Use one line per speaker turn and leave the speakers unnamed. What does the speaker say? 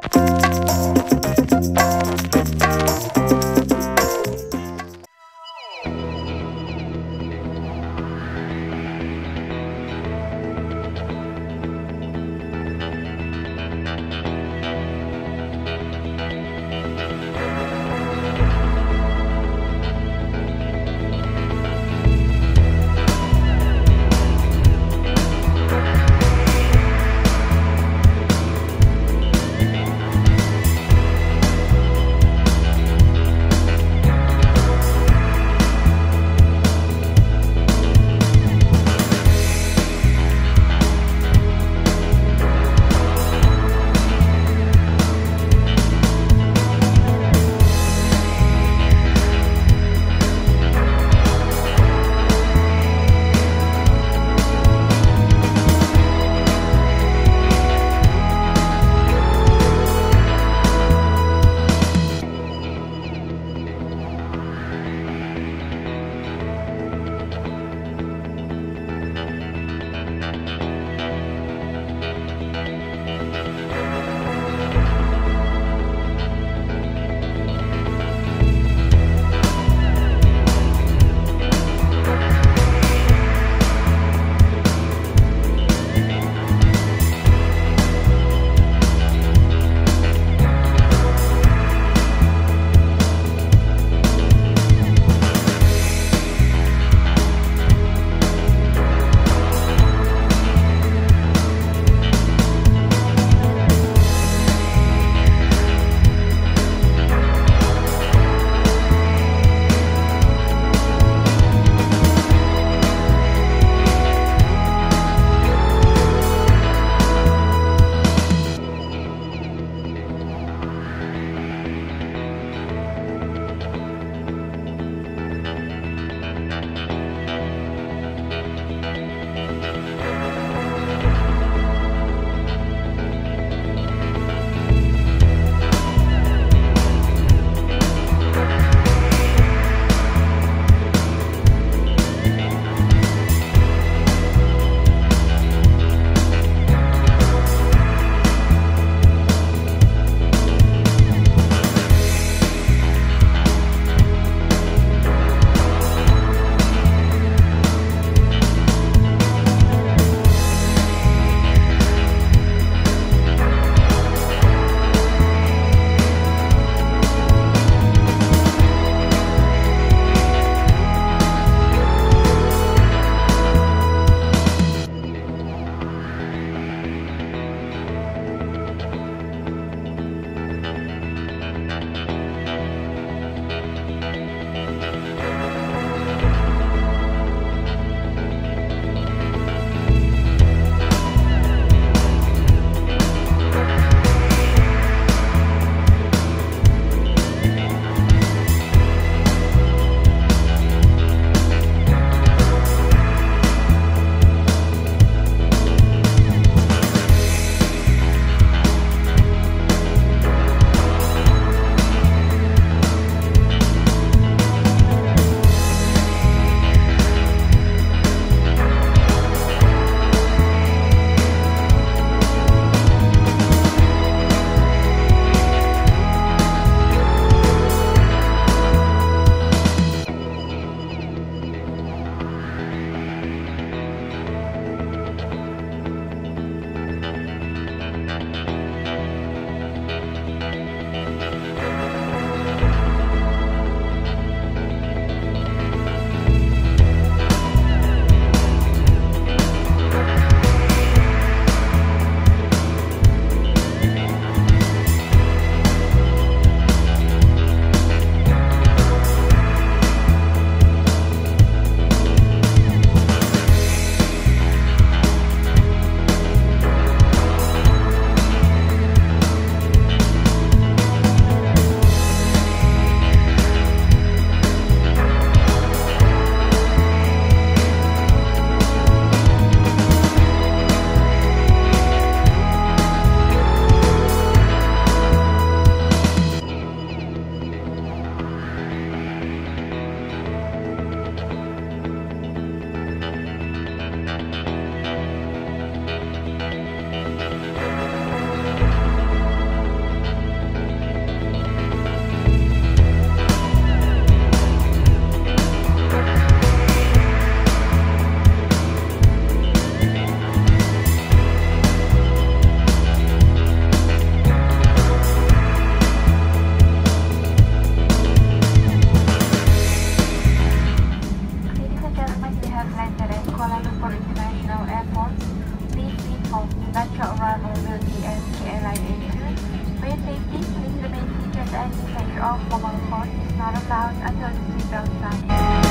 スポーツです。Remain seated and the center of mobile phone is not allowed until the seatbelt sign.